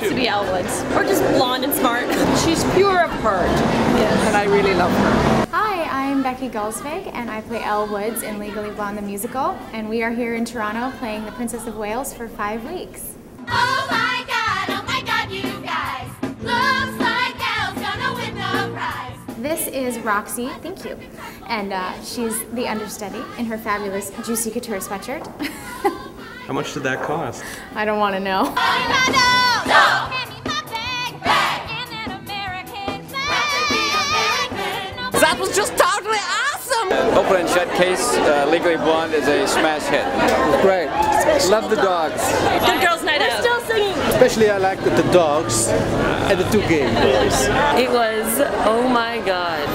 has to be Elle Woods. Or just blonde and smart. She's pure of heart. Yes. And I really love her. Hi, I'm Becky Gulsvig and I play Elle Woods in Legally Blonde the musical. And we are here in Toronto playing the Princess of Wales for five weeks. Oh my god, oh my god, you guys. Looks like Elle's gonna win the prize. This is Roxie, thank you. And uh, she's the understudy in her fabulous Juicy Couture sweatshirt. How much did that cost? I don't want to know. No! No! Hand me my bag, bag, and that American flag. That was just totally awesome! Open and shut case, uh, Legally Blonde is a smash hit. Great. Love the dogs. Good girls night out. Still singing. Especially I like the, the dogs and the two game boys. It was, oh my god.